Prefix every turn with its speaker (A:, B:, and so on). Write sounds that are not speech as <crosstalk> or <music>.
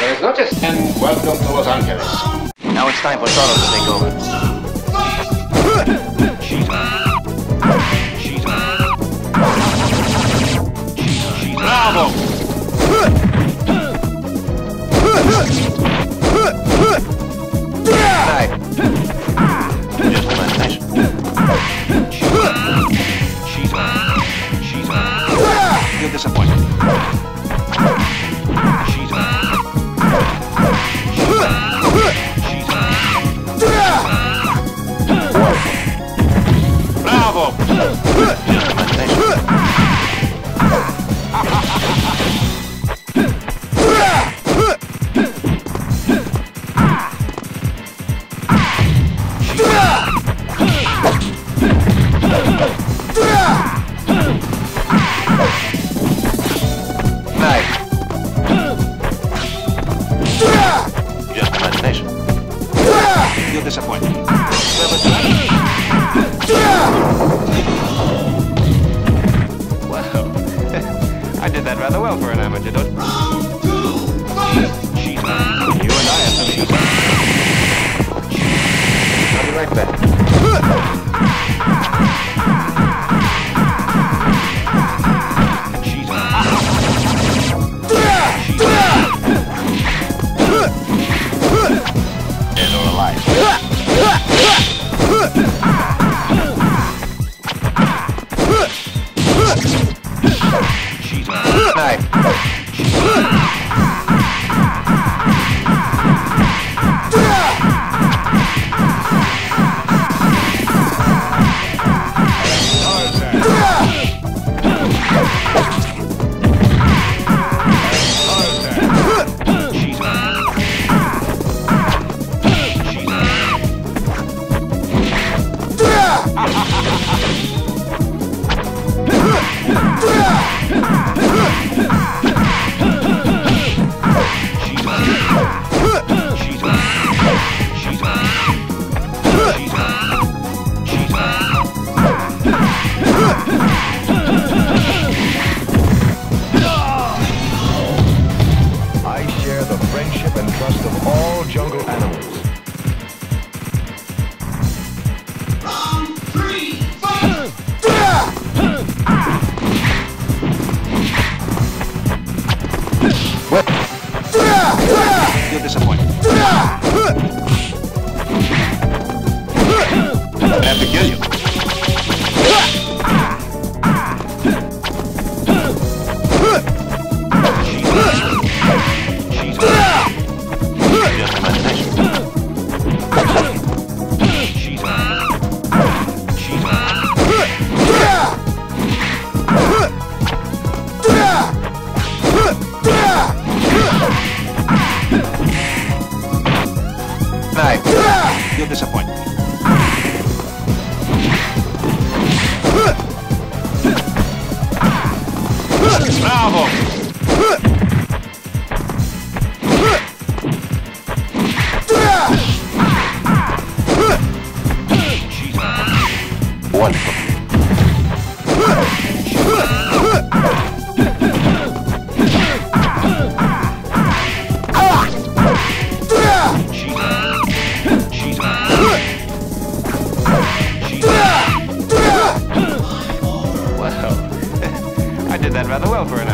A: Buenas noches and welcome to Los Angeles.
B: Now it's time for Zorro to take over.
C: She's mine. She's mine. She's
A: Bravo!
B: Well, <laughs> I did that rather well for an amateur, don't you? You and I have some I'll be right back.
C: Mine.
B: Right.
C: She's
D: the and trust of all jungle animals.
B: You're disappointed. You're.
A: Bravo!
B: Wonderful. Rather well for an?